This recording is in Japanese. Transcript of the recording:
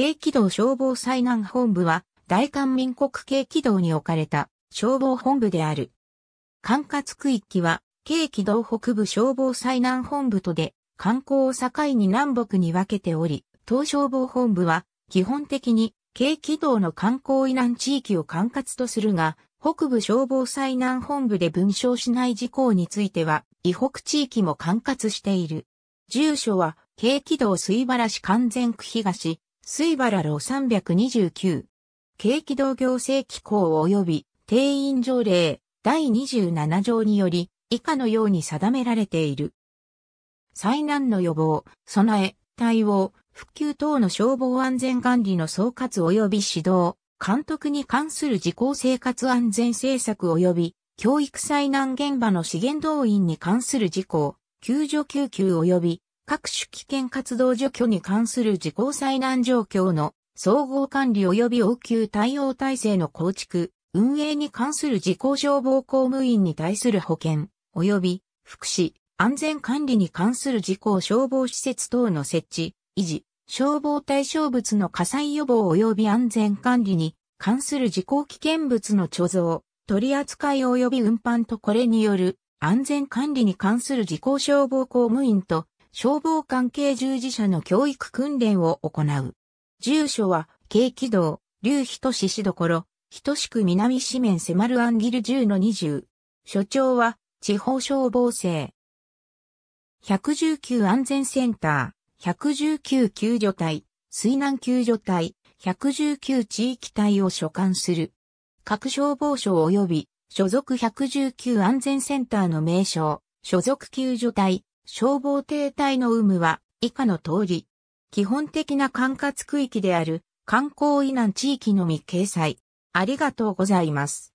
京気道消防災難本部は、大韓民国京気道に置かれた消防本部である。管轄区域は、京気道北部消防災難本部とで、観光を境に南北に分けており、東消防本部は、基本的に、京気道の観光以南地域を管轄とするが、北部消防災難本部で文章しない事項については、以北地域も管轄している。住所は、京気道水原市完全区東、水原路329。京気道行政機構及び定員条例第27条により以下のように定められている。災難の予防、備え、対応、復旧等の消防安全管理の総括及び指導、監督に関する自公生活安全政策及び教育災難現場の資源動員に関する事項、救助救急及び各種危険活動除去に関する自公災難状況の総合管理及び応急対応体制の構築、運営に関する自公消防公務員に対する保険、及び福祉、安全管理に関する事項消防施設等の設置、維持、消防対象物の火災予防及び安全管理に関する事項危険物の貯蔵、取扱い及び運搬とこれによる安全管理に関する自公消防公務員と消防関係従事者の教育訓練を行う。住所は、京気道、竜人市市所、等しく南市面迫るアンギル10の20。所長は、地方消防生。119安全センター、119救助隊、水難救助隊、119地域隊を所管する。各消防署及び所属119安全センターの名称、所属救助隊、消防艇隊の有無は以下の通り。基本的な管轄区域である観光以南地域のみ掲載。ありがとうございます。